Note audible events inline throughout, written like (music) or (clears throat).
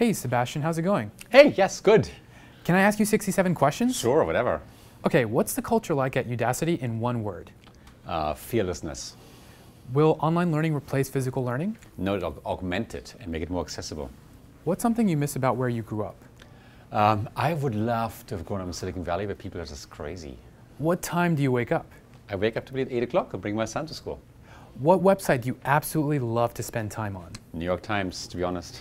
Hey, Sebastian, how's it going? Hey, yes, good. Can I ask you 67 questions? Sure, whatever. Okay, what's the culture like at Udacity in one word? Uh, fearlessness. Will online learning replace physical learning? No, it'll augment it and make it more accessible. What's something you miss about where you grew up? Um, I would love to have grown up in Silicon Valley, but people are just crazy. What time do you wake up? I wake up typically at 8 o'clock and bring my son to school. What website do you absolutely love to spend time on? New York Times, to be honest.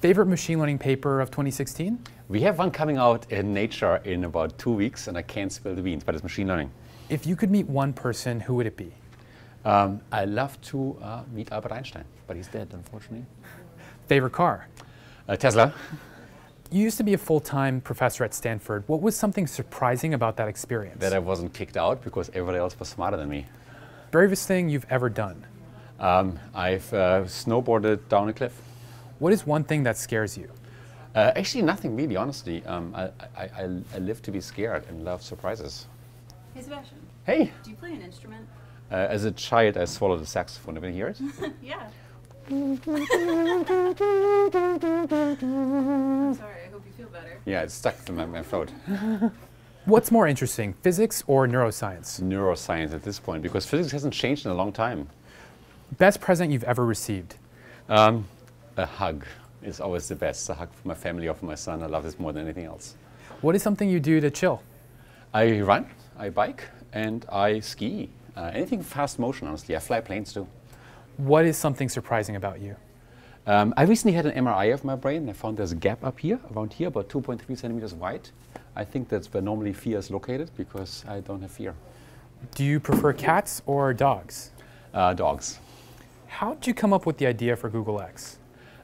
Favorite machine learning paper of 2016? We have one coming out in Nature in about two weeks, and I can't spill the beans, but it's machine learning. If you could meet one person, who would it be? Um, I love to uh, meet Albert Einstein, but he's dead, unfortunately. Favorite car? Uh, Tesla. You used to be a full-time professor at Stanford. What was something surprising about that experience? That I wasn't kicked out because everybody else was smarter than me. Bravest thing you've ever done? Um, I've uh, snowboarded down a cliff. What is one thing that scares you? Uh, actually, nothing really, honestly. Um, I, I, I, I live to be scared and love surprises. Hey Sebastian, Hey! do you play an instrument? Uh, as a child, I swallowed a saxophone. Have you hear it? (laughs) yeah. I'm sorry, I hope you feel better. yeah, it's stuck in my, my throat. (laughs) What's more interesting, physics or neuroscience? Neuroscience at this point, because physics hasn't changed in a long time. Best present you've ever received? Um, a hug is always the best. A hug from my family or from my son. I love this more than anything else. What is something you do to chill? I run, I bike, and I ski. Uh, anything fast motion, honestly. I fly planes too. What is something surprising about you? Um, I recently had an MRI of my brain. I found there's a gap up here, around here, about 2.3 centimeters wide. I think that's where normally fear is located because I don't have fear. Do you prefer cats or dogs? Uh, dogs. How did you come up with the idea for Google X?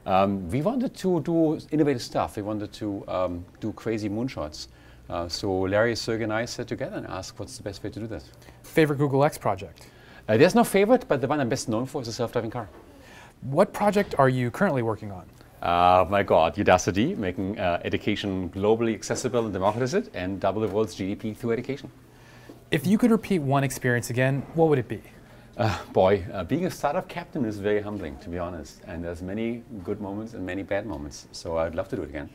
Um, we wanted to do innovative stuff. We wanted to um, do crazy moonshots. Uh, so Larry, Sergey, and I sat together and asked what's the best way to do that. Favorite Google X project? Uh, there's no favorite, but the one I'm best known for is a self-driving car. What project are you currently working on? Uh, my God, Udacity, making uh, education globally accessible and democratize it, and double the world's GDP through education. If you could repeat one experience again, what would it be? Uh, boy, uh, being a startup captain is very humbling, to be honest. And there's many good moments and many bad moments. So I'd love to do it again.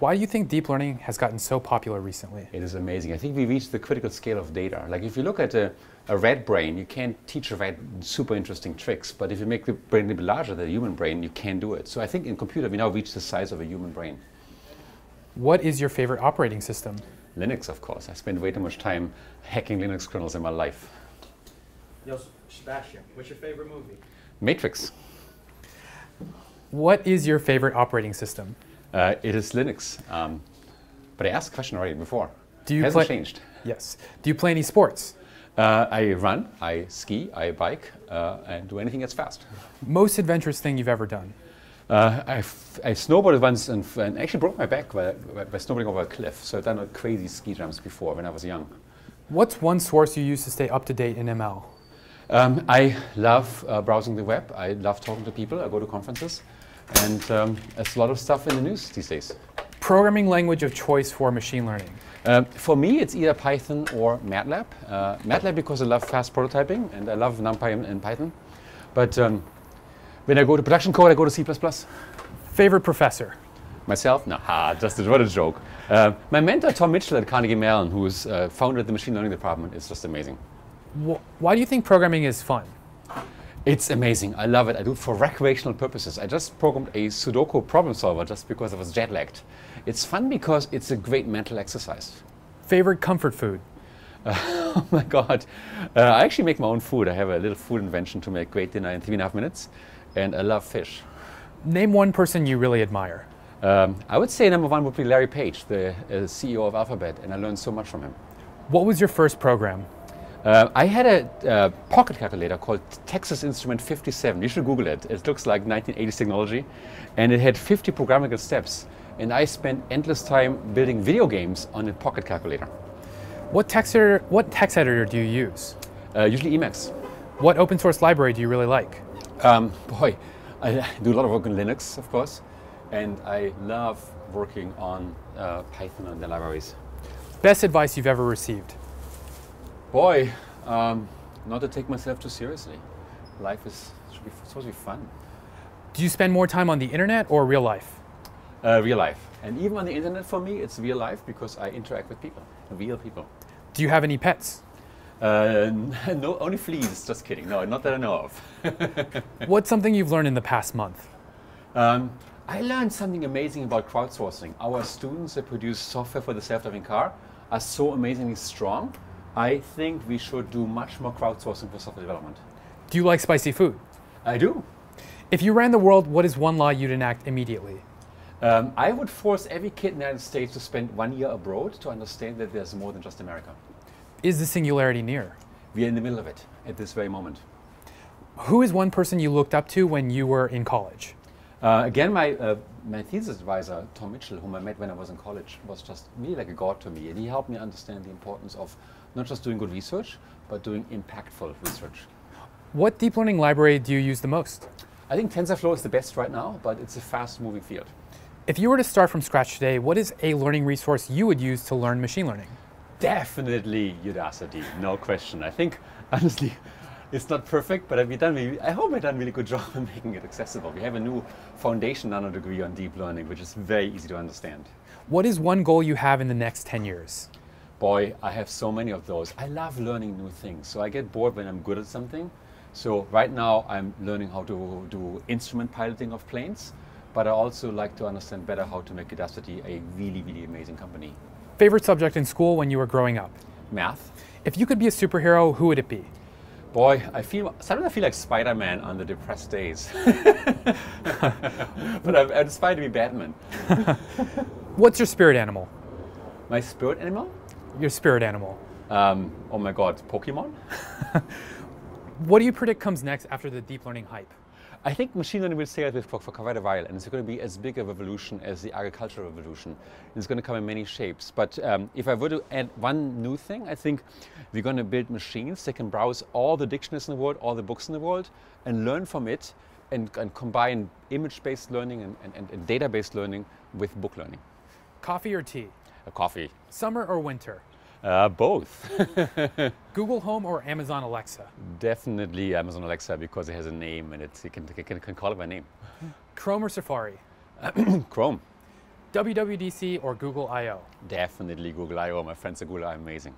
Why do you think deep learning has gotten so popular recently? It is amazing. I think we reached the critical scale of data. Like if you look at a, a rat brain, you can't teach a rat super interesting tricks. But if you make the brain a little bit larger than a human brain, you can do it. So I think in computer, we now reach the size of a human brain. What is your favorite operating system? Linux, of course. I spent way too much time hacking Linux kernels in my life. Yo, Sebastian, what's your favorite movie? Matrix. What is your favorite operating system? Uh, it is Linux. Um, but I asked the question already before. Do you Hasn't play- changed. Yes. Do you play any sports? Uh, I run, I ski, I bike, uh, and do anything that's fast. Most adventurous thing you've ever done? Uh, I, f- I snowboarded once and, f- and actually broke my back by, by, by snowboarding over a cliff. So I've done crazy ski jumps before when I was young. What's one source you use to stay up to date in ML? Um, I love uh, browsing the web. I love talking to people. I go to conferences. And um, there's a lot of stuff in the news these days. Programming language of choice for machine learning. Um, for me, it's either Python or MATLAB. Uh, MATLAB because I love fast prototyping and I love NumPy and, and Python. But um, when I go to production code, I go to C++. Favorite professor? Myself? No, ha, just a, what a joke. Uh, my mentor, Tom Mitchell at Carnegie Mellon, who's uh, founder of the machine learning department, is just amazing. Wh- Why do you think programming is fun? It's amazing. I love it. I do it for recreational purposes. I just programmed a Sudoku problem solver just because I was jet lagged. It's fun because it's a great mental exercise. Favorite comfort food? (laughs) Oh my God. Uh, I actually make my own food. I have a little food invention to make great dinner in three and a half minutes. And I love fish. Name one person you really admire. Um, I would say number one would be Larry Page, the uh, CEO of Alphabet, and I learned so much from him. What was your first program? Uh, I had a uh, pocket calculator called Texas Instrument 57. You should Google it. It looks like 1980s technology. And it had 50 programmable steps. And I spent endless time building video games on a pocket calculator. What text editor, what text editor do you use? Uh, usually Emacs. What open source library do you really like? Um, boy, I do a lot of work on Linux, of course. And I love working on uh, Python and the libraries. Best advice you've ever received? Boy, um, not to take myself too seriously. Life is should be, supposed to be fun. Do you spend more time on the internet or real life? Uh, real life. And even on the internet for me, it's real life because I interact with people, real people. Do you have any pets? Uh, (laughs) no, only fleas. Just kidding. No, not that I know of. (laughs) What's something you've learned in the past month? Um, I learned something amazing about crowdsourcing. Our students that produce software for the self-driving car are so amazingly strong. I think we should do much more crowdsourcing for software development. Do you like spicy food? I do. If you ran the world, what is one law you'd enact immediately? Um, I would force every kid in the United States to spend one year abroad to understand that there's more than just America. Is the singularity near? We are in the middle of it at this very moment. Who is one person you looked up to when you were in college? Uh, again, my, uh, my thesis advisor, Tom Mitchell, whom I met when I was in college, was just really like a god to me. And he helped me understand the importance of not just doing good research, but doing impactful research. What deep learning library do you use the most? I think TensorFlow is the best right now, but it's a fast moving field. If you were to start from scratch today, what is a learning resource you would use to learn machine learning? Definitely Udacity, no question. I think, (laughs) honestly, it's not perfect, but I've done really, I hope I've done a really good job of (laughs) making it accessible. We have a new foundation nano degree on deep learning, which is very easy to understand. What is one goal you have in the next 10 years? Boy, I have so many of those. I love learning new things. So I get bored when I'm good at something. So right now I'm learning how to do instrument piloting of planes, but I also like to understand better how to make Udacity a really, really amazing company. Favorite subject in school when you were growing up? Math. If you could be a superhero, who would it be? Boy, I feel sometimes I feel like Spider-Man on the depressed days, (laughs) but I, I aspire to be Batman. (laughs) What's your spirit animal? My spirit animal? Your spirit animal. Um, oh my God, Pokemon. (laughs) What do you predict comes next after the deep learning hype? I think machine learning will stay at this for, for quite a while, and it's going to be as big a revolution as the agricultural revolution. It's going to come in many shapes. But um, if I were to add one new thing, I think we're going to build machines that can browse all the dictionaries in the world, all the books in the world, and learn from it, and, and combine image-based learning and, and, and data-based learning with book learning. Coffee or tea? A coffee. Summer or winter? Uh, both. (laughs) Google Home or Amazon Alexa? Definitely Amazon Alexa because it has a name and it you can, can, can call it by name. Chrome or Safari? (clears throat) Chrome. WWDC or Google I/O? Definitely Google I/O. My friends at Google are amazing.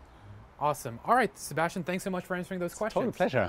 Awesome. All right, Sebastian, thanks so much for answering those questions. Total pleasure.